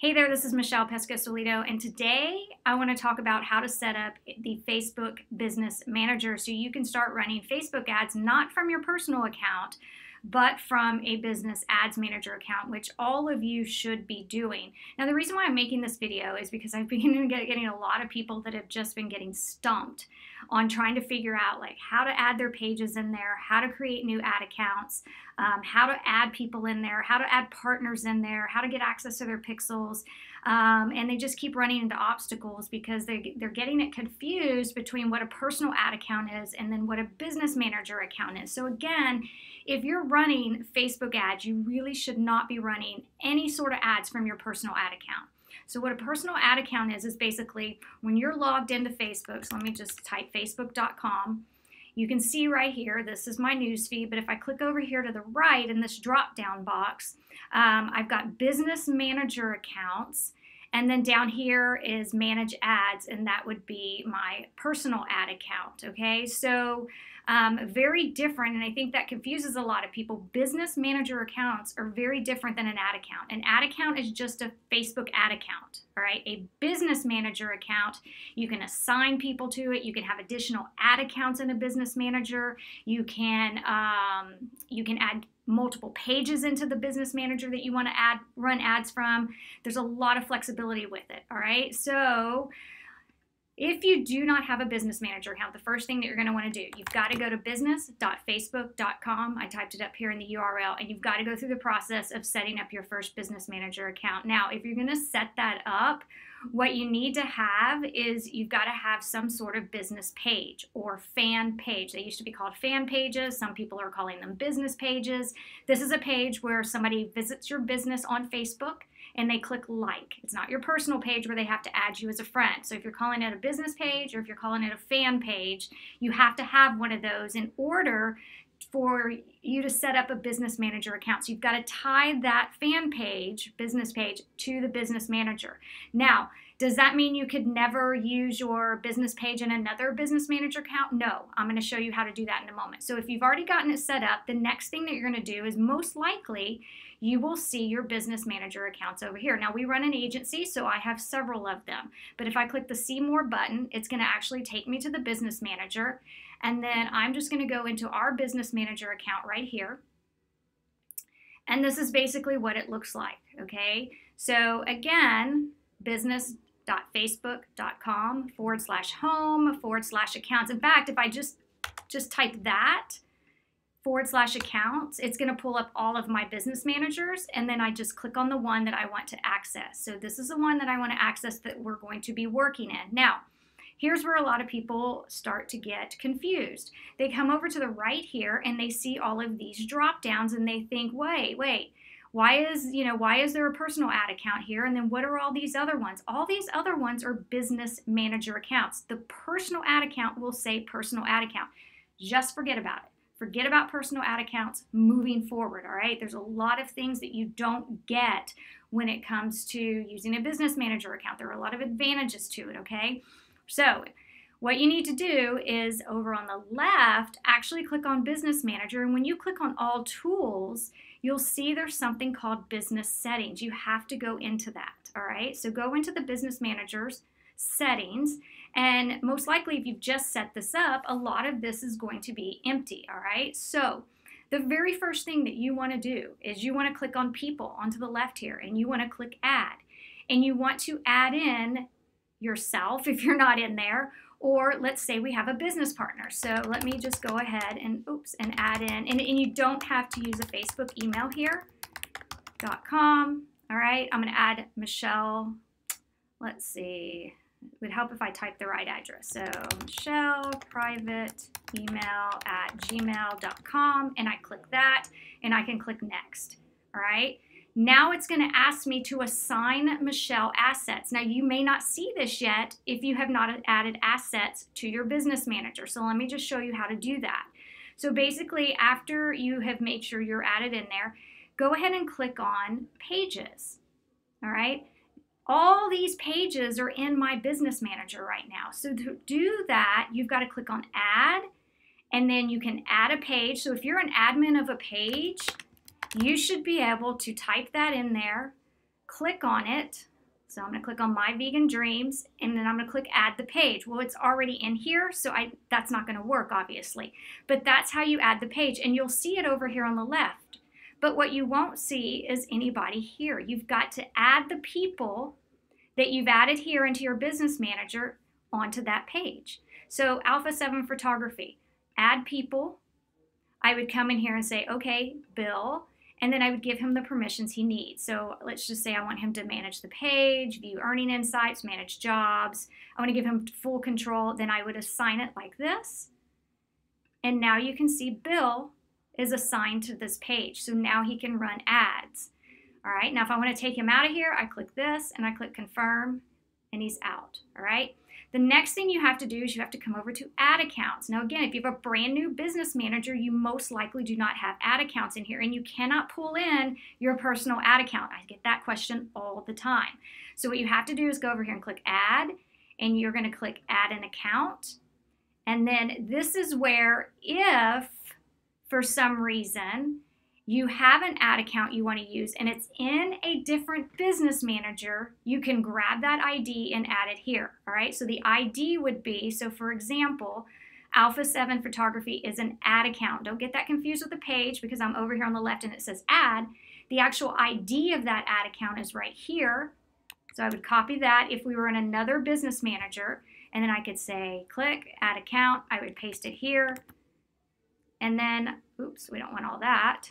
Hey there, this is Michelle Pescosolido, and today I want to talk about how to set up the Facebook Business Manager so you can start running Facebook ads not from your personal account, but from a business ads manager account, which all of you should be doing. Now, the reason why I'm making this video is because I've been getting a lot of people that have just been getting stumped on trying to figure out like how to add their pages in there, how to create new ad accounts, um, how to add people in there, how to add partners in there, how to get access to their pixels. Um, and they just keep running into obstacles because they, they're getting it confused between what a personal ad account is and then what a business manager account is. So again, if you're running Facebook ads, you really should not be running any sort of ads from your personal ad account. So what a personal ad account is, is basically when you're logged into Facebook, so let me just type facebook.com, you can see right here, this is my news feed, but if I click over here to the right in this drop down box, um, I've got business manager accounts, and then down here is manage ads, and that would be my personal ad account, okay? So um, very different, and I think that confuses a lot of people. Business manager accounts are very different than an ad account. An ad account is just a Facebook ad account, all right? A business manager account, you can assign people to it. You can have additional ad accounts in a business manager. You can um, you can add multiple pages into the business manager that you want to add run ads from. There's a lot of flexibility with it, all right? So if you do not have a business manager account, the first thing that you're going to want to do, you've got to go to business.facebook.com. I typed it up here in the URL, and you've got to go through the process of setting up your first business manager account. Now, if you're going to set that up, what you need to have is you've got to have some sort of business page or fan page. They used to be called fan pages. Some people are calling them business pages. This is a page where somebody visits your business on Facebook and they click like. It's not your personal page where they have to add you as a friend. So if you're calling it a business page or if you're calling it a fan page, you have to have one of those in order for you to set up a business manager account. So you've got to tie that fan page, business page, to the business manager. Now, does that mean you could never use your business page in another business manager account? No, I'm going to show you how to do that in a moment. So if you've already gotten it set up, the next thing that you're going to do is most likely you will see your business manager accounts over here. Now we run an agency, so I have several of them. But if I click the see more button, it's going to actually take me to the business manager. And then I'm just going to go into our business manager account right here. And this is basically what it looks like, okay? So again, business.facebook.com forward slash home forward slash accounts. In fact, if I just just type that, forward slash accounts, it's going to pull up all of my business managers and then I just click on the one that I want to access. So this is the one that I want to access that we're going to be working in. Now, here's where a lot of people start to get confused. They come over to the right here and they see all of these drop downs and they think, wait, wait, why is you know why is there a personal ad account here and then what are all these other ones all these other ones are business manager accounts the personal ad account will say personal ad account just forget about it Forget about personal ad accounts moving forward, all right? There's a lot of things that you don't get when it comes to using a business manager account. There are a lot of advantages to it, okay? So, what you need to do is over on the left, actually click on Business Manager. And when you click on All Tools, you'll see there's something called Business Settings. You have to go into that, all right? So go into the Business Manager's settings and most likely, if you've just set this up, a lot of this is going to be empty, all right? So the very first thing that you want to do is you want to click on people onto the left here, and you want to click add. And you want to add in yourself if you're not in there, or let's say we have a business partner. So let me just go ahead and oops and add in, and, and you don't have to use a Facebook email here, .com. All right, I'm going to add Michelle. Let's see, it would help if I type the right address. So Michelle private email at gmail.com and I click that and I can click next. All right. Now it's going to ask me to assign Michelle assets. Now you may not see this yet if you have not added assets to your business manager. So let me just show you how to do that. So basically after you have made sure you're added in there, go ahead and click on pages. All right all these pages are in my business manager right now. So to do that, you've got to click on add and then you can add a page. So if you're an admin of a page, you should be able to type that in there, click on it. So I'm going to click on My Vegan Dreams and then I'm going to click Add the Page. Well, it's already in here, so I, that's not going to work, obviously. But that's how you add the page, and you'll see it over here on the left. But what you won't see is anybody here. You've got to add the people that you've added here into your business manager onto that page. So Alpha 7 Photography, add people. I would come in here and say, okay, Bill, and then I would give him the permissions he needs. So let's just say I want him to manage the page, view earning insights, manage jobs. I want to give him full control. Then I would assign it like this. And now you can see Bill is assigned to this page. So now he can run ads. All right, now if I want to take him out of here, I click this and I click confirm and he's out. All right. The next thing you have to do is you have to come over to ad accounts. Now, again, if you have a brand new business manager, you most likely do not have ad accounts in here and you cannot pull in your personal ad account. I get that question all the time. So, what you have to do is go over here and click add, and you're going to click add an account. And then this is where if for some reason you have an ad account you want to use and it's in a different business manager, you can grab that ID and add it here. All right, so the ID would be so for example, Alpha 7 Photography is an ad account. Don't get that confused with the page because I'm over here on the left and it says ad. The actual ID of that ad account is right here. So I would copy that if we were in another business manager and then I could say click add account. I would paste it here. And then, oops, we don't want all that.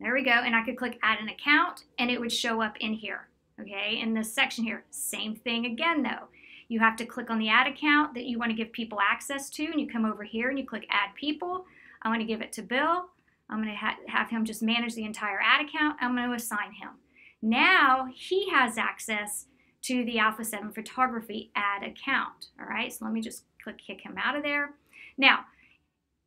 There we go. And I could click add an account and it would show up in here. Okay, in this section here. Same thing again though. You have to click on the ad account that you want to give people access to and you come over here and you click add people. I want to give it to Bill. I'm going to ha have him just manage the entire ad account. I'm going to assign him. Now he has access to the Alpha 7 Photography ad account. All right, so let me just click kick him out of there. Now,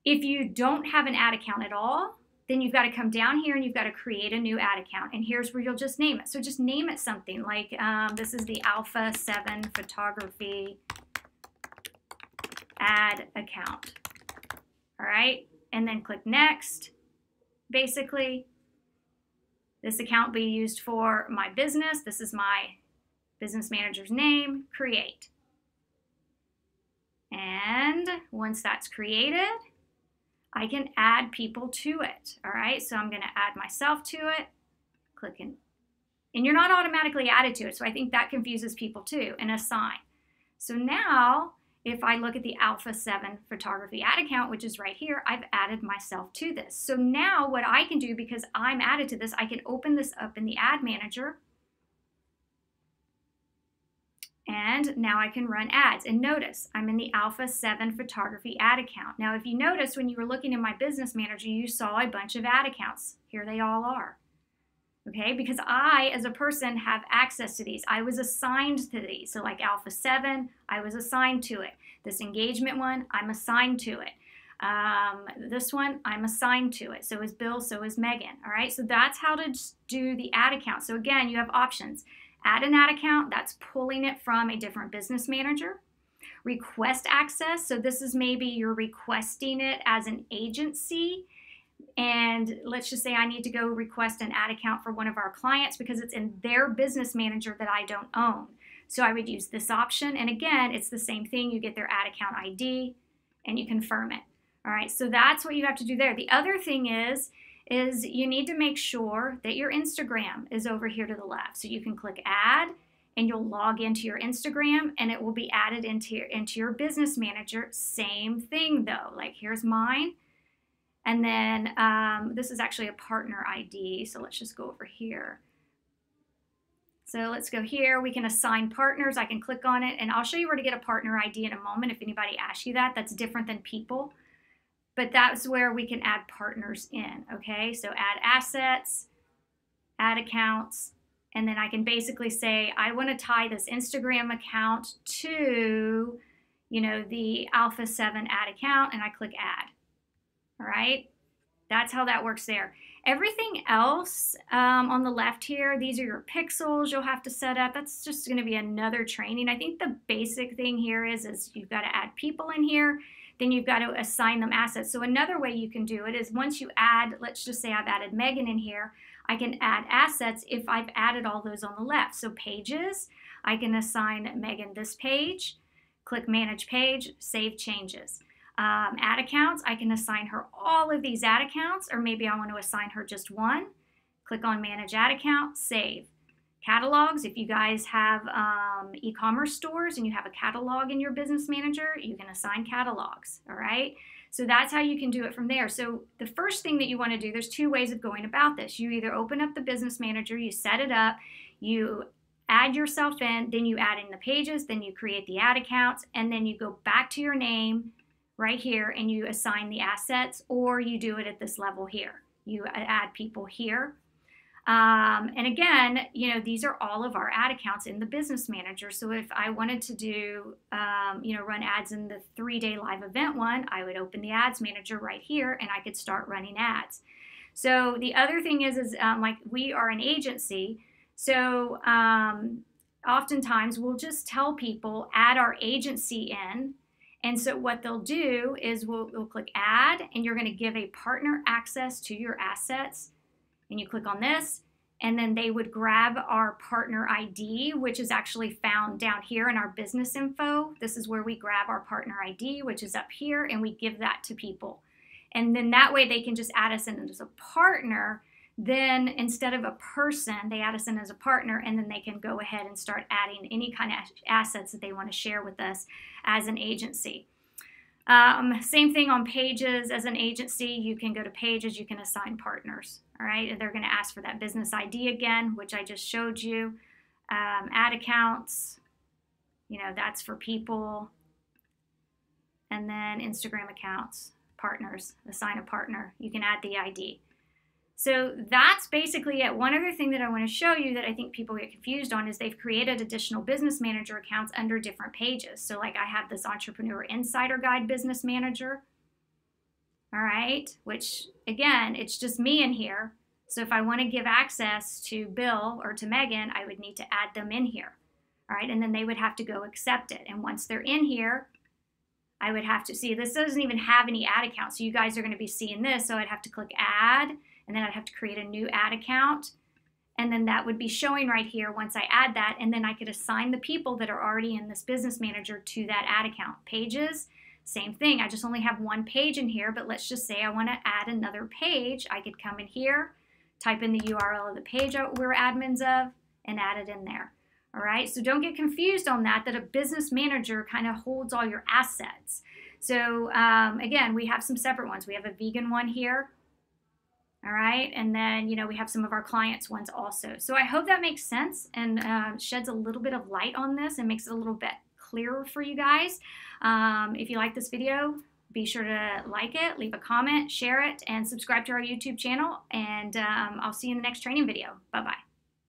if you don't have an ad account at all, then you've got to come down here and you've got to create a new ad account. And here's where you'll just name it. So just name it something like um, this is the Alpha 7 Photography ad account. All right, and then click next. Basically, this account be used for my business. This is my business manager's name, create. And once that's created, I can add people to it. All right, so I'm going to add myself to it, clicking. And you're not automatically added to it, so I think that confuses people too, and assign. So now, if I look at the Alpha 7 photography ad account, which is right here, I've added myself to this. So now what I can do, because I'm added to this, I can open this up in the ad manager and now I can run ads. And notice, I'm in the Alpha 7 photography ad account. Now, if you notice when you were looking in my business manager, you saw a bunch of ad accounts. Here they all are. Okay, because I, as a person, have access to these. I was assigned to these. So, like Alpha 7, I was assigned to it. This engagement one, I'm assigned to it. Um, this one, I'm assigned to it. So is Bill, so is Megan. All right, so that's how to do the ad account. So, again, you have options. Add an ad account, that's pulling it from a different business manager. Request access, so this is maybe you're requesting it as an agency. And let's just say I need to go request an ad account for one of our clients because it's in their business manager that I don't own. So I would use this option. And again, it's the same thing. You get their ad account ID and you confirm it. All right, so that's what you have to do there. The other thing is, is you need to make sure that your Instagram is over here to the left. So you can click add and you'll log into your Instagram and it will be added into your, into your business manager. Same thing though, like here's mine. And then um, this is actually a partner ID. So let's just go over here. So let's go here. We can assign partners. I can click on it and I'll show you where to get a partner ID in a moment if anybody asks you that. That's different than people but that's where we can add partners in, okay? So add assets, add accounts, and then I can basically say, I want to tie this Instagram account to, you know, the Alpha 7 ad account, and I click add, all right? That's how that works there. Everything else um, on the left here, these are your pixels you'll have to set up. That's just going to be another training. I think the basic thing here is, is you've got to add people in here then you've got to assign them assets. So another way you can do it is once you add, let's just say I've added Megan in here, I can add assets if I've added all those on the left. So pages, I can assign Megan this page, click manage page, save changes. Um, ad accounts, I can assign her all of these ad accounts, or maybe I want to assign her just one. Click on manage ad account, save. Catalogs, if you guys have um, e commerce stores and you have a catalog in your business manager, you can assign catalogs, all right? So that's how you can do it from there. So the first thing that you want to do, there's two ways of going about this. You either open up the business manager, you set it up, you add yourself in, then you add in the pages, then you create the ad accounts, and then you go back to your name right here and you assign the assets, or you do it at this level here. You add people here um, and again, you know, these are all of our ad accounts in the business manager. So if I wanted to do, um, you know, run ads in the three day live event one, I would open the ads manager right here and I could start running ads. So the other thing is, is um, like we are an agency. So um, oftentimes we'll just tell people add our agency in. And so what they'll do is we'll, we'll click add and you're going to give a partner access to your assets and you click on this and then they would grab our partner ID, which is actually found down here in our business info. This is where we grab our partner ID, which is up here, and we give that to people. And then that way they can just add us in as a partner. Then instead of a person, they add us in as a partner, and then they can go ahead and start adding any kind of assets that they want to share with us as an agency. Um, same thing on pages as an agency. You can go to pages, you can assign partners. All right, and they're going to ask for that business ID again, which I just showed you. Um, ad accounts, you know, that's for people. And then Instagram accounts, partners, assign a partner. You can add the ID. So that's basically it. One other thing that I want to show you that I think people get confused on is they've created additional business manager accounts under different pages. So like I have this Entrepreneur Insider Guide Business Manager, all right, which again, it's just me in here. So if I want to give access to Bill or to Megan, I would need to add them in here, all right, and then they would have to go accept it. And once they're in here, I would have to see, this doesn't even have any ad accounts. So you guys are going to be seeing this. So I'd have to click add and then I'd have to create a new ad account. And then that would be showing right here once I add that. And then I could assign the people that are already in this business manager to that ad account. Pages, same thing. I just only have one page in here, but let's just say I want to add another page. I could come in here, type in the URL of the page we're admins of, and add it in there. All right, so don't get confused on that, that a business manager kind of holds all your assets. So um, again, we have some separate ones. We have a vegan one here. All right. And then, you know, we have some of our clients' ones also. So I hope that makes sense and uh, sheds a little bit of light on this and makes it a little bit clearer for you guys. Um, if you like this video, be sure to like it, leave a comment, share it, and subscribe to our YouTube channel. And um, I'll see you in the next training video. Bye bye.